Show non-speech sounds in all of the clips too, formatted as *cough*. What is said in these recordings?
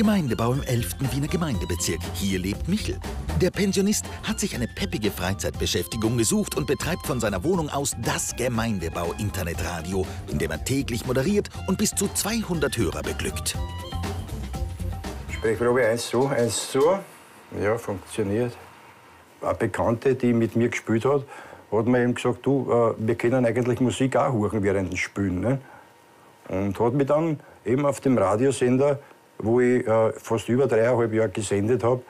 Gemeindebau im 11. Wiener Gemeindebezirk. Hier lebt Michel. Der Pensionist hat sich eine peppige Freizeitbeschäftigung gesucht und betreibt von seiner Wohnung aus das Gemeindebau-Internetradio, in dem er täglich moderiert und bis zu 200 Hörer beglückt. Sprechprobe 1 so, 1 so. Ja, funktioniert. Eine Bekannte, die mit mir gespielt hat, hat mir eben gesagt, du, äh, wir können eigentlich Musik auch hören während dem Spielen. Ne? Und hat mich dann eben auf dem Radiosender, wo ich äh, fast über dreieinhalb Jahre gesendet habe,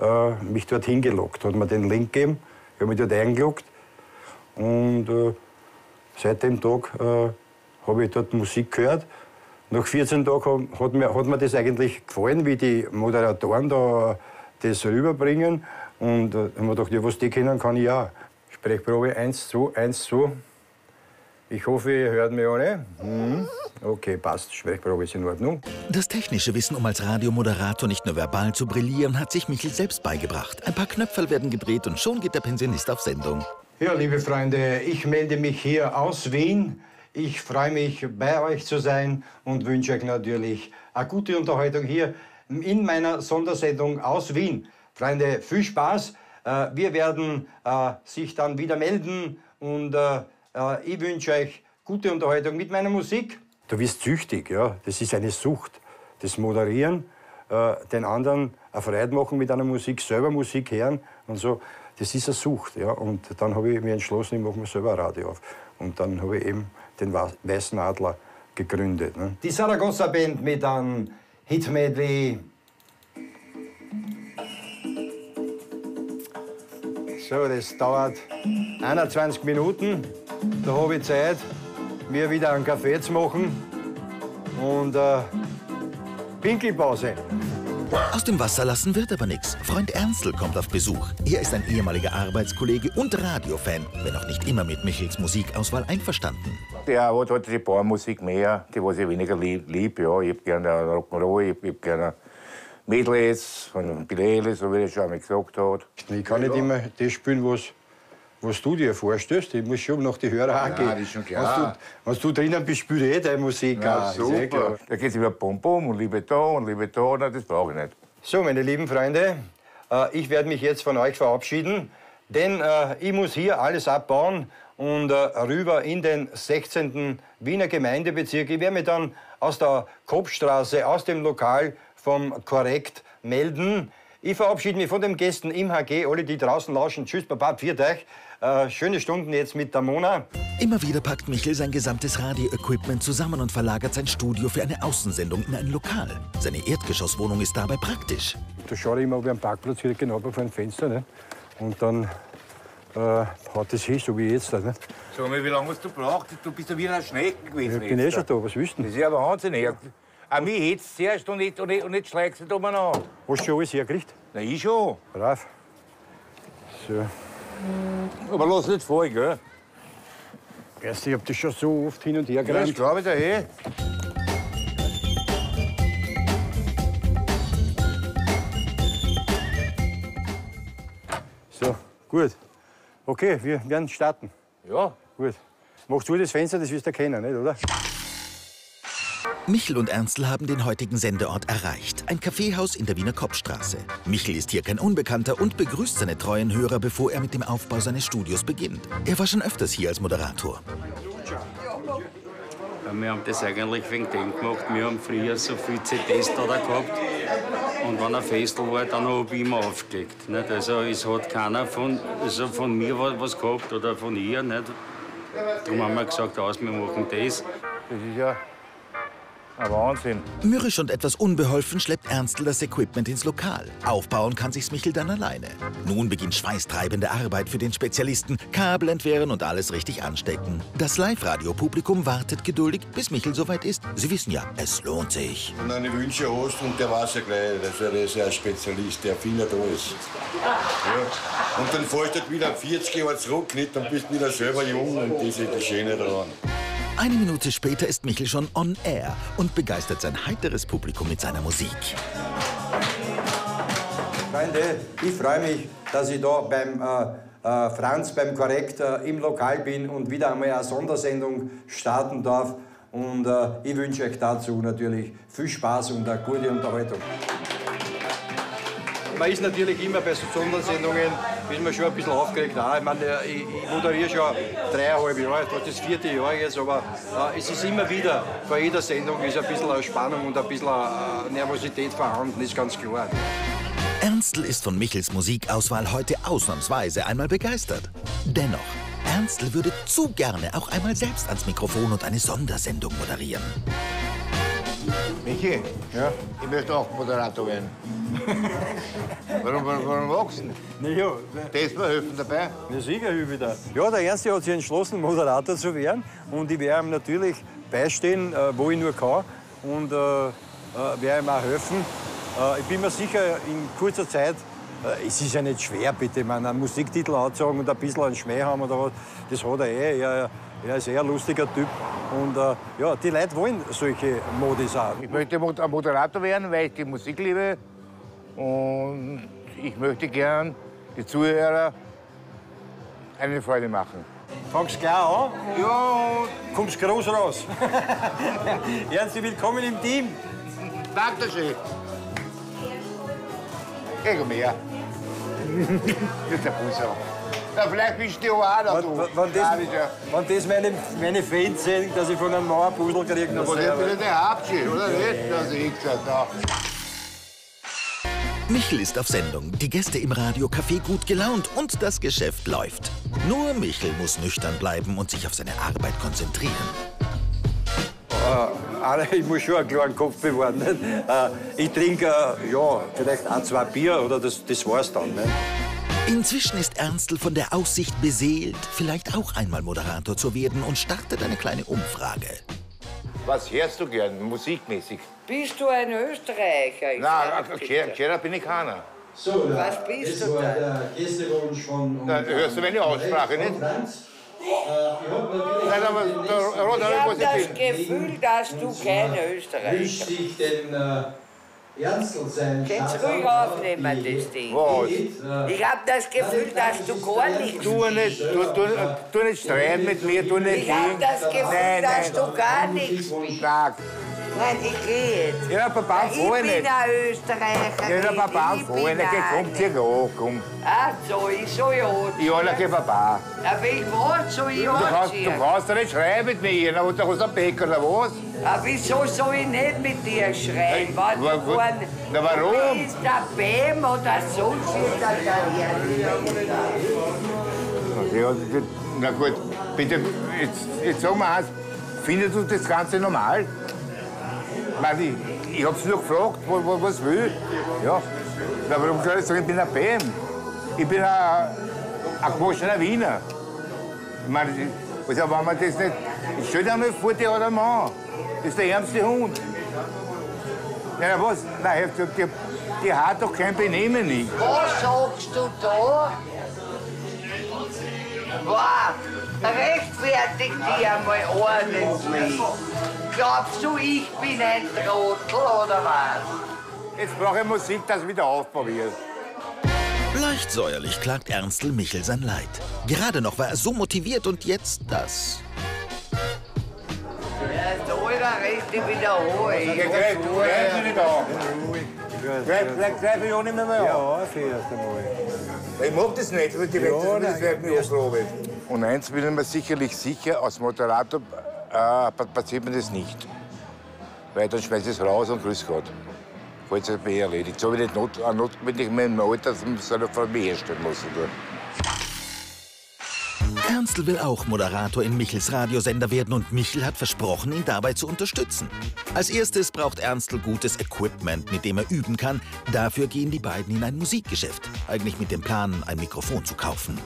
äh, mich dort hingelockt. Hat mir den Link gegeben, ich habe mich dort eingeloggt. Und äh, seit dem Tag äh, habe ich dort Musik gehört. Nach 14 Tagen hat mir, hat mir das eigentlich gefallen, wie die Moderatoren da das rüberbringen. Und äh, habe mir gedacht, ja, was die kennen, kann ich auch. Sprechprobe 1, 2, 1, 2. Ich hoffe, ihr hört mich alle. Hm. Okay, passt. Sprechprobe ist in Ordnung. Das technische Wissen, um als Radiomoderator nicht nur verbal zu brillieren, hat sich Michel selbst beigebracht. Ein paar Knöpfe werden gedreht und schon geht der Pensionist auf Sendung. Ja, liebe Freunde, ich melde mich hier aus Wien. Ich freue mich, bei euch zu sein und wünsche euch natürlich eine gute Unterhaltung hier in meiner Sondersendung aus Wien. Freunde, viel Spaß. Äh, wir werden äh, sich dann wieder melden und äh, ich wünsche euch gute Unterhaltung mit meiner Musik. Du wirst süchtig, ja. Das ist eine Sucht. Das Moderieren, äh, den anderen eine Freude machen mit einer Musik, selber Musik hören und so. Das ist eine Sucht, ja. Und dann habe ich mich entschlossen, ich mache mir selber ein Radio auf. Und dann habe ich eben den Weißen Adler gegründet. Ne? Die Saragossa Band mit einem Hitmedley. So, das dauert 21 Minuten. Da habe ich Zeit, mir wieder einen Kaffee zu machen und äh, Pinkelpause. Aus dem Wasser lassen wird aber nichts. Freund Ernstl kommt auf Besuch. Er ist ein ehemaliger Arbeitskollege und Radiofan, wenn auch nicht immer mit Michels Musikauswahl einverstanden. Der hat halt die Bauermusik mehr, die was ich weniger lieb. lieb ja. Ich hab gerne Rock'n'Roll, ich hab gerne Medleys von Bilele, so wie er schon einmal gesagt hat. Ich kann nicht immer das spielen, was was du dir vorstellst. Ich muss schon nach die Hörer angehen. Ja, das ist schon klar. Wenn du, du drinnen bist, spielst du eh deine Musik ja, auch. super. Eh da geht es über Bum Bum und Liebe da und Liebe da. Nein, das brauche ich nicht. So, meine lieben Freunde, äh, ich werde mich jetzt von euch verabschieden, denn äh, ich muss hier alles abbauen und äh, rüber in den 16. Wiener Gemeindebezirk. Ich werde mich dann aus der Kopfstraße, aus dem Lokal vom Korrekt melden. Ich verabschiede mich von den Gästen im HG, alle, die draußen lauschen. Tschüss, Baba, pfiat euch. Äh, schöne Stunden jetzt mit der Mona. Immer wieder packt Michel sein gesamtes Radio-Equipment zusammen und verlagert sein Studio für eine Außensendung in ein Lokal. Seine Erdgeschosswohnung ist dabei praktisch. Da schaue ich immer, ob ich am Parkplatz hier genau vor dem Fenster. Ne? Und dann äh, haut das hin, so wie jetzt. Ne? Sag mal, wie lange hast du gebraucht? Du bist ja wie ein Schnecken gewesen. Ich bin eh schon da, was denn? Das ist ja Wahnsinn. Auch mich jetzt zuerst und nicht, und nicht, und nicht schlägst du mal an. Hast du schon alles hergekriegt? Na, ich schon. Brav. So. Aber lass nicht voll, gell? Erst, ich hab das schon so oft hin und her gerannt. Ja, das glaube ich dir eh. So, gut. Okay, wir werden starten. Ja. Gut. Mach zu das Fenster, das wirst du erkennen, nicht, oder? Michel und Ernstl haben den heutigen Sendeort erreicht. Ein Kaffeehaus in der Wiener Kopfstraße. Michel ist hier kein Unbekannter und begrüßt seine treuen Hörer, bevor er mit dem Aufbau seines Studios beginnt. Er war schon öfters hier als Moderator. Ja, wir haben das eigentlich wegen dem gemacht. Wir haben früher so viele CDs da gehabt. Und wenn ein Festel war, dann habe ich immer aufgelegt. Nicht? Also es hat keiner von, also von mir was gehabt oder von ihr. Nicht? Darum haben wir gesagt, aus, wir machen das. Das ist ja ein Wahnsinn. Mürrisch und etwas unbeholfen schleppt Ernstl das Equipment ins Lokal. Aufbauen kann sich's Michel dann alleine. Nun beginnt schweißtreibende Arbeit für den Spezialisten. Kabel entwehren und alles richtig anstecken. Das Live-Radio-Publikum wartet geduldig, bis Michel soweit ist. Sie wissen ja, es lohnt sich. Wenn du eine Wünsche hast und der weiß ja gleich, also er ist ja ein Spezialist, der findet alles. Ja. Und dann fällst du wieder 40 Jahre zurück, nicht? dann bist du wieder selber jung und das ist das Schöne daran. Eine Minute später ist Michel schon on air und begeistert sein heiteres Publikum mit seiner Musik. Freunde, ich freue mich, dass ich da beim äh, äh, Franz, beim Korrekt äh, im Lokal bin und wieder einmal eine Sondersendung starten darf. Und äh, ich wünsche euch dazu natürlich viel Spaß und eine gute Unterhaltung. Man ist natürlich immer bei so Sondersendungen, ist man schon ein bisschen aufgeregt. Auch. Ich, meine, ich, ich moderiere schon dreieinhalb Jahre, das das vierte Jahr jetzt, aber äh, es ist immer wieder, bei jeder Sendung ist ein bisschen eine Spannung und ein bisschen eine Nervosität vorhanden, ist ganz klar. Ernstl ist von Michels Musikauswahl heute ausnahmsweise einmal begeistert. Dennoch, Ernstl würde zu gerne auch einmal selbst ans Mikrofon und eine Sondersendung moderieren. Michi, Ja. ich möchte auch Moderator werden. *laughs* warum, warum, warum wachsen? Ja, Das mir helfen dabei. Ja, sicher, ich wieder. Ja, der Ernste hat sich entschlossen, Moderator zu werden. Und ich werde ihm natürlich beistehen, äh, wo ich nur kann. Und äh, äh, werde ihm auch helfen. Äh, ich bin mir sicher, in kurzer Zeit, es ist ja nicht schwer, bitte, meine, einen Musiktitel anzusagen und ein bisschen einen Schmäh haben oder was. Das hat er eh. Er, er ist eher ein lustiger Typ. Und äh, ja, die Leute wollen solche Modis auch. Ich möchte ein Moderator werden, weil ich die Musik liebe. Und ich möchte gern die Zuhörer eine Freude machen. Fangst gleich an, ja, kommst groß raus. *laughs* Ernst, willkommen im Team. Dankeschön. Geh mehr. Mit *laughs* der Busse. Ja, vielleicht bist du auch da. Wenn, du. wenn, wenn, das, ist wenn das meine, meine Fans sehen, dass ich von einem Mauerpudel kriege, dann Aber das ist der Hauptschild, oder nicht? Das ich gesagt. Da. Michel ist auf Sendung, die Gäste im Radiocafé gut gelaunt und das Geschäft läuft. Nur Michel muss nüchtern bleiben und sich auf seine Arbeit konzentrieren. Alter, ich muss schon einen klaren Kopf bewahren. Nicht? Äh, Ich trinke äh, ja, vielleicht ein, zwei Bier oder das, das war's dann. Nicht? Inzwischen ist Ernstl von der Aussicht beseelt, vielleicht auch einmal Moderator zu werden und startet eine kleine Umfrage. Was hörst du gern, musikmäßig? Bist du ein Österreicher? Ich Na, frag dich Keller bin ich keiner. So, Was bist das du war da? der Gästewunsch von. Da hörst du meine Aussprache nicht? Nein, aber der Ich habe das. Gefühl, dass du kein Österreicher sich Kannst ruhig aufnehmen, das Ding. Was? Ich habe das Gefühl, dass du gar nichts Tu nicht, tu, tu, tu nicht streiten mit mir, tu nicht Ich habe Ding. das Gefühl, Nein, dass nein. du gar nichts bist. Sag. Nein, ich gehe jetzt. Ja, Papa, ich fahr bin nicht. ein Österreicher. Ja, der Papa, ich bin nicht. Komm, zieh an, komm. Ach so, ich soll ja Ja, na, geh Papa. Aber ich was soll ich Du kannst, du anziehen? kannst doch nicht schreien mit mir. Da hast du einen Bäcker, oder was? Aber wieso soll ich nicht mit dir schreien? Wa- Wenn wa- du vorn- Na, warum? Ist der Bäm oder sonst irgendein Ja, das- na gut, bitte, jetzt, jetzt sag mal eins. Findest du das Ganze normal? Ich, meine, ich, ich hab's nur gefragt, was, was, was will. Ja. Na, warum soll ich sagen, ich bin ein BM? Ich bin ein, ein gewaschener Wiener. Ich meine, also, wenn man das nicht. Ich stell dir mal vor, der hat einen Mann. Das ist der ärmste Hund. Ja, na was? Nein, die, die, die hat doch kein Benehmen nicht. Was sagst du da? Wow, rechtfertig dich einmal ordentlich. Glaubst du, ich bin ein Trottel oder was? Jetzt brauche ich Musik, dass ich wieder wird. Leicht säuerlich klagt Ernstl Michel sein Leid. Gerade noch war er so motiviert und jetzt das. Der Rechte wiederholen. Ja, greif, du greif mich nicht an. Greif mich auch nicht mehr, an. Ja, erst einmal. Ich mag das nicht, weil die Ja, nein, das wird mir anproben. Und eins bin ich mir sicherlich sicher, als Moderator äh, passiert mir das nicht. Weil dann schmeiß ich es raus und grüß Gott. Falls es mir erledigt. So wie nicht not, äh, notwendig in meinem Alter, dass man es von mir herstellen muss. Oder? Ernstl will auch Moderator in Michels Radiosender werden und Michel hat versprochen, ihn dabei zu unterstützen. Als erstes braucht Ernstl gutes Equipment, mit dem er üben kann. Dafür gehen die beiden in ein Musikgeschäft, eigentlich mit dem Plan, ein Mikrofon zu kaufen.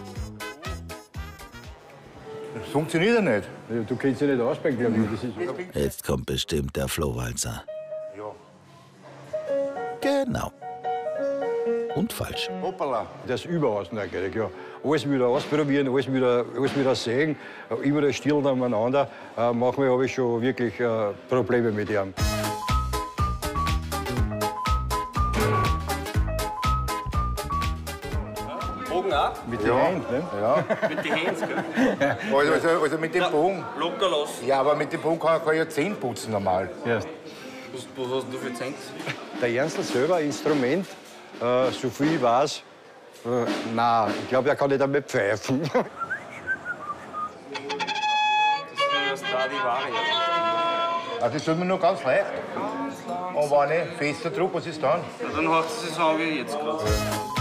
Das funktioniert ja nicht. Du kennst dich nicht aus beim Klavier. Das ist Jetzt kommt bestimmt der Flohwalzer. Ja. Genau. Und falsch. Hoppala. Das ist überaus neugierig, ja. Alles wieder ausprobieren, alles wieder, alles wieder sehen, immer der Stil umeinander. Äh, manchmal habe ich schon wirklich äh, Probleme mit ihm. Schlagen auch? Mit den Händen, ne? Ja. Mit den Händen, gell? *laughs* Also, also, also mit dem Bogen. Locker lassen. Ja, aber mit dem Bogen kann, kann ich ja Zähne putzen normal. Ja. Was, was hast du für Zähne? Der Ernstl selber Instrument, äh, so viel ich weiß, äh, nein, ich glaube, er kann nicht einmal pfeifen. *laughs* Das ist das Stradivari. Also das tut mir nur ganz leicht. Wenn ich fester Druck, was ist dann? Ja, dann hat sie es an wie jetzt gerade.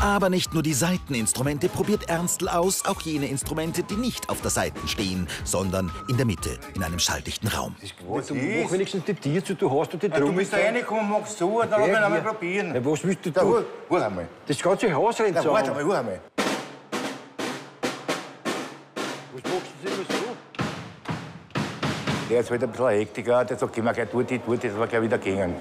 Aber nicht nur die Saiteninstrumente probiert Ernstl aus, auch jene Instrumente, die nicht auf der Saiten stehen, sondern in der Mitte, in einem schalldichten Raum. Was Du mach wenigstens die Tiere zu, du hast doch die Ja, du Trommel. bist da reingekommen, machst zu, dann okay, wir einmal probieren. Ja, was willst du Da, tun? einmal. Das ganze Haus rennt so. warte einmal, hör einmal. Was machst du denn so? Der ist halt ein bisschen ein Hektiker, der sagt, geh mal gleich dort, dort, das war gleich wieder gehen.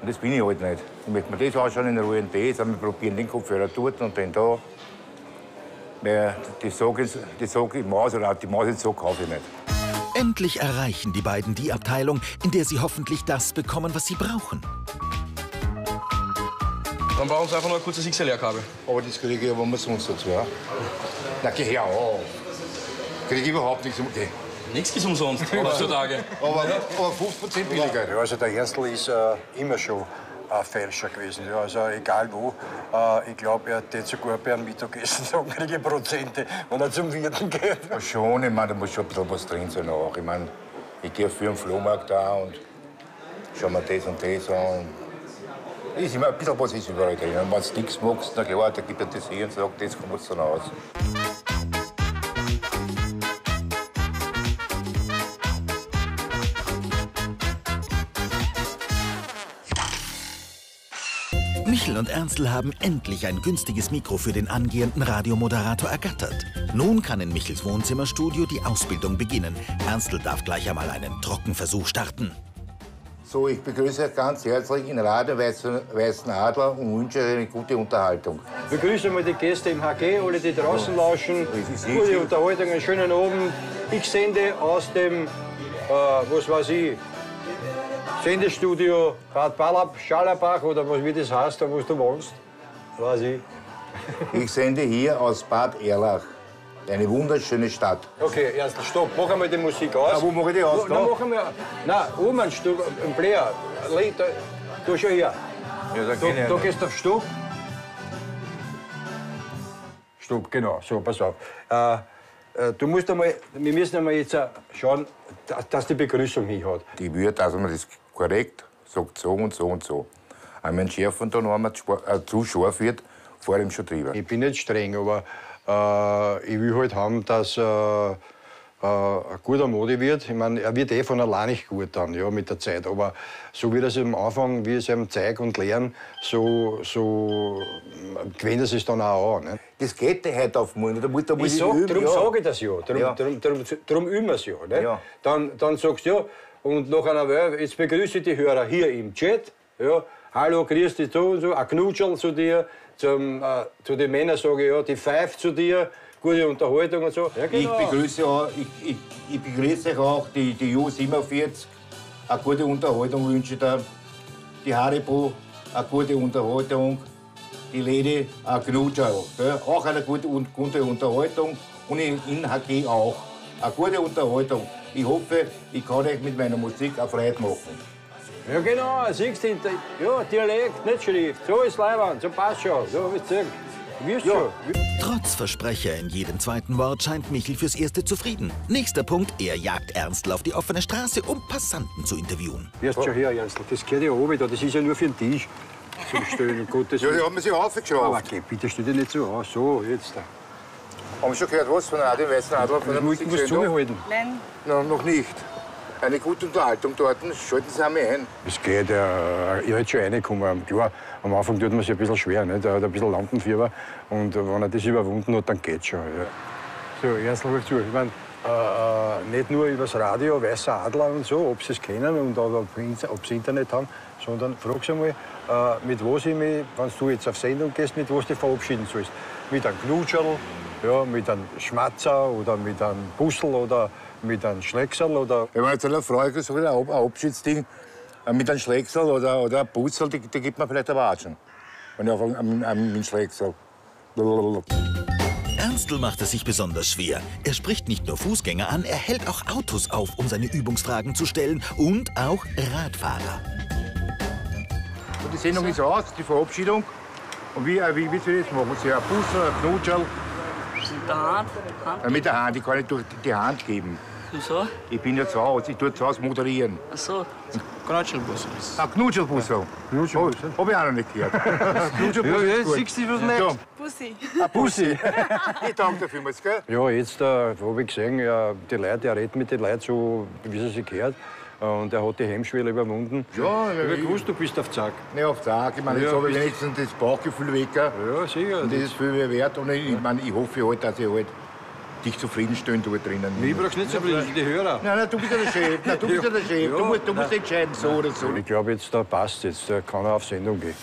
Und das bin ich halt nicht. Ich möchte mir das anschauen in Ruhe und das, und wir probieren den Kopfhörer dort und den da. Weil die ist- die Sog im Maus oder auch die Maus in Sog kaufe ich nicht. Endlich erreichen die beiden die Abteilung, in der sie hoffentlich das bekommen, was sie brauchen. Dann brauchen sie einfach nur ein kurzes XLR-Kabel. Aber das kriege ich aber sonst dazu. Ja? Na, geh her auf. Kriege ich überhaupt nichts. Okay. Nichts ist umsonst *laughs* heutzutage. Aber, aber 50% billiger. Ja, also der Ernstl ist äh, immer schon ein Fälscher gewesen. Ja, also egal wo. Äh, ich glaube, er hat sogar bei einem Mittagessen *laughs* kriege ich Prozente, wenn er zum Wirten geht. Ja, schon, ich meine, da muss schon ein bisschen was drin sein auch. Ich meine, ich gehe für den Flohmarkt da und schau mir das und das an. Ist immer ein bisschen was ist überall drin. Und wenn du nichts magst, na klar, dann gibt er das hier und sagt, das kommt dann aus. Michel und Ernstl haben endlich ein günstiges Mikro für den angehenden Radiomoderator ergattert. Nun kann in Michels Wohnzimmerstudio die Ausbildung beginnen. Ernstl darf gleich einmal einen Trockenversuch starten. So, ich begrüße euch ganz herzlich in Radio Weißen, Weißen Adler und wünsche euch eine gute Unterhaltung. Begrüße mal die Gäste im HG, alle, die draußen lauschen. Gute. Unterhaltung, einen schönen Abend. Ich sende aus dem, äh, was weiß ich, Sendestudio Bad Ballab, Schallerbach oder was wie das heißt, da wo du wohnst. Weiß ich. *laughs* Ich sende hier aus Bad Erlach. Eine wunderschöne Stadt. Okay, erst stopp, mach einmal die Musik aus. Ja, wo mache ich die aus? Wo, dann machen wir. Nein, oben ein Stück, ein Player. Da- Du schon hier. Ja, da Du, du gehst auf Stopp. Stopp, genau. So, pass auf. Äh, äh, du musst einmal, wir müssen einmal jetzt äh, schauen, dass, dass die Begrüßung hin hat. Die wird, also man das korrekt sagt, so und so und so. Wenn mein Chef und dann einmal zu scharf wird, fahr ihm schon drüber. Ich bin nicht streng, aber äh, ich will halt haben, dass äh, äh, ein guter Modi wird. Ich meine, er wird eh von allein nicht gut dann, ja, mit der Zeit. Aber so wie das am Anfang, wie es ihm zeigt und lernen, so, so äh, gewöhnt er sich dann auch an. Ne? Das geht ja heute auf morgen. Da muss, da muss Ich ich sag, üben, darum ja. sage ich das ja. Darum, Ja. darum, darum, darum üben wir es ja, ne? Ja. Dann, dann sagst du ja, und nach einer Weile, jetzt begrüße ich die Hörer hier im Chat. Ja, Hallo, grüß dich so und so, ein Knutschel zu dir. Zum, äh, zu den Männern sage ich ja, die Pfeife zu dir, gute Unterhaltung und so. Ja, Ich genau. begrüße, auch, ich, ich, ich begrüße euch auch die, die U47. Eine gute Unterhaltung wünsche ich dir. Die Haribo, eine gute Unterhaltung. Die Lady, ein Knutscherl. gell? Auch eine gute, gute Unterhaltung. Und in, in HG auch. Eine gute Unterhaltung. Ich hoffe, ich kann euch mit meiner Musik eine Freude machen. Ja, genau, siehst du, ja, Dialekt, nicht Schrift. So ist Leibwand, so passt schon. So, wie du sagst. Wirst schon. Trotz Versprecher in jedem zweiten Wort scheint Michel fürs Erste zufrieden. Nächster Punkt, er jagt Ernstl auf die offene Straße, um Passanten zu interviewen. Wirst schon her, Ernstl. Das gehört ja oben da. Das ist ja nur für den Tisch. Zum um Gottes Willen. haben sich Aber aufgeschraubt. okay, bitte stell dich nicht so aus. So, jetzt. da. Haben Sie schon gehört, was von Radio Weißen Adler? Von der Ich Musiksendung? zuhalten. Nein, No, noch nicht. Eine gute Unterhaltung dort. Schalten Sie einmal ein. Es geht, äh, ich hätte schon reingekommen. Klar, am Anfang tut man sich ein bisschen schwer. Nicht? Er hat ein bisschen Lampenfieber. Und äh, wenn er das überwunden hat, dann geht's schon. Ja. So, erst mal zu. Ich mein, äh, äh, nicht nur übers Radio, Weißer Adler und so, ob sie es kennen und ob sie das Internet haben, sondern frag sie mal, äh, mit was ich mich, wenn du jetzt auf Sendung gehst, mit was du dich verabschieden sollst. Mit einem Knutscherl, ja, mit einem Schmatzer oder mit einem Bussel oder mit einem Schlecksel oder Wenn man jetzt einer Frau so ein Ab- ein Abschiedsding äh, mit einem Schlägsel oder, oder einem Putzel, die, die gibt man vielleicht aber auch schon. Wenn ich auf einem, einem, einem Schlägsel. Ernstl macht es sich besonders schwer. Er spricht nicht nur Fußgänger an, er hält auch Autos auf, um seine Übungsfragen zu stellen und auch Radfahrer. Die Sendung ist aus, die Verabschiedung. Und wie, wie, wie soll ich das machen? Sie ein Bus oder ein Knutscherl? Mit der Hand, Hand, Äh, mit der Hand, ich kann nicht durch die Hand geben. wieso? Ich bin ja zu Hause, ich tue zu Hause moderieren. Ach so. Knatschelbus. Ah, Knutschelbus. Knutschelbus. Oh, hab ich auch noch nicht gehört. Knutschelbus Ja, ja, siehst du was nicht? Bussi. ein Bussi. ich danke dir vielmals, gell? Ja, jetzt äh, habe ich gesehen, ja, die Leute, er redet mit den Leuten so, wie sie sich gehört. Und er hat die Hemmschwelle überwunden. Ja, ich ja, habe gewusst, du bist auf Zack. Nicht auf Tag. Ich meine, jetzt Ja, habe ich wenigstens das Bauchgefühl weg. Ja, Ja, sicher. Und das ist viel mehr wert. Und ich, ich, meine, ich hoffe halt, dass ich halt dich zufriedenstellen tue drinnen. Ich brauch's nicht blöd, die Hörer. Nein, nein, du bist ja der Chef. Nein, du bist *laughs* ja der Chef. Du musst, du musst entscheiden, so oder so. Ich glaube, jetzt da passt jetzt, da kann er auf Sendung gehen.